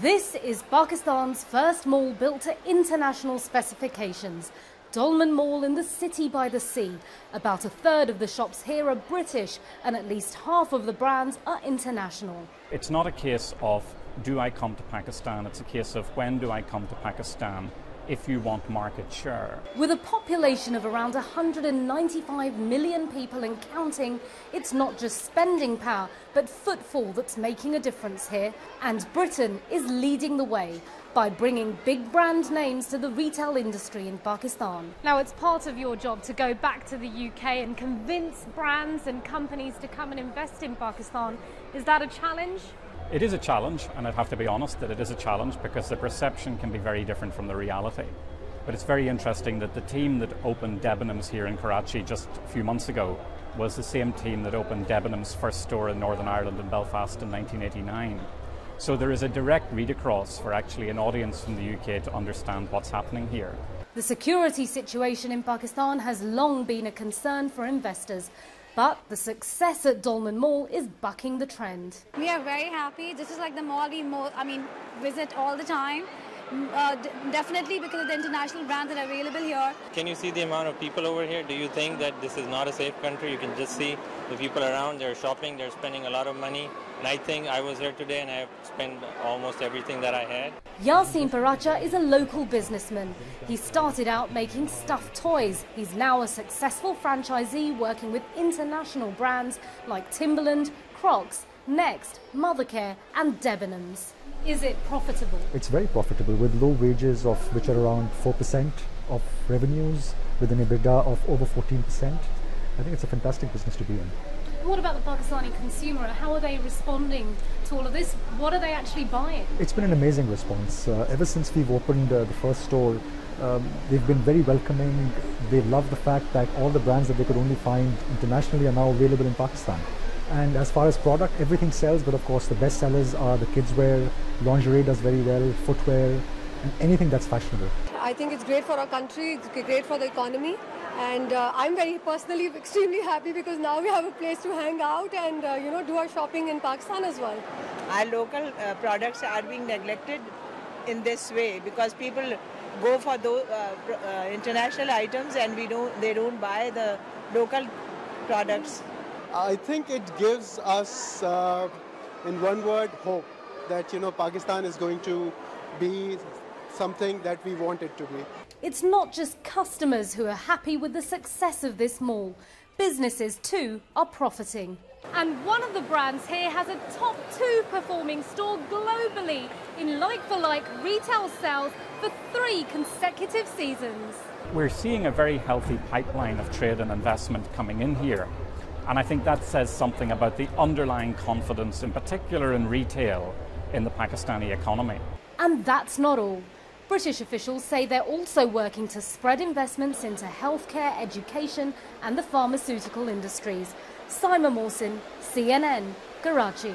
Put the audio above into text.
This is Pakistan's first mall built to international specifications. Dolmen Mall in the city by the sea. About a third of the shops here are British and at least half of the brands are international. It's not a case of do I come to Pakistan, it's a case of when do I come to Pakistan if you want market share. With a population of around 195 million people and counting, it's not just spending power, but footfall that's making a difference here. And Britain is leading the way by bringing big brand names to the retail industry in Pakistan. Now, it's part of your job to go back to the UK and convince brands and companies to come and invest in Pakistan. Is that a challenge? It is a challenge, and I'd have to be honest that it is a challenge because the perception can be very different from the reality. But it's very interesting that the team that opened Debenhams here in Karachi just a few months ago was the same team that opened Debenhams' first store in Northern Ireland in Belfast in 1989. So there is a direct read across for actually an audience from the UK to understand what's happening here. The security situation in Pakistan has long been a concern for investors. But the success at Dolmen Mall is bucking the trend. We are very happy. This is like the mall we, mo- I mean, visit all the time. Uh, d- definitely because of the international brands that are available here. Can you see the amount of people over here? Do you think that this is not a safe country? You can just see the people around, they're shopping, they're spending a lot of money. And I think I was here today and I have spent almost everything that I had. Yasin Paracha is a local businessman. He started out making stuffed toys. He's now a successful franchisee working with international brands like Timberland, Crocs, Next, Mothercare, and Debenhams. Is it profitable? It's very profitable with low wages of which are around 4% of revenues with an EBITDA of over 14%. I think it's a fantastic business to be in. What about the Pakistani consumer? How are they responding to all of this? What are they actually buying? It's been an amazing response. Uh, ever since we've opened uh, the first store, um, they've been very welcoming. They love the fact that all the brands that they could only find internationally are now available in Pakistan. And as far as product, everything sells, but of course the best sellers are the kids wear, lingerie does very well, footwear, and anything that's fashionable. I think it's great for our country, it's great for the economy, and uh, I'm very personally extremely happy because now we have a place to hang out and uh, you know do our shopping in Pakistan as well. Our local uh, products are being neglected in this way because people go for those uh, uh, international items and we don't they don't buy the local products. I think it gives us, uh, in one word, hope that you know Pakistan is going to be something that we want it to be. It's not just customers who are happy with the success of this mall. Businesses too are profiting. And one of the brands here has a top two performing store globally in like for like retail sales for three consecutive seasons. We're seeing a very healthy pipeline of trade and investment coming in here. And I think that says something about the underlying confidence, in particular in retail, in the Pakistani economy. And that's not all. British officials say they're also working to spread investments into healthcare, education, and the pharmaceutical industries. Saima Mohsin, CNN, Karachi.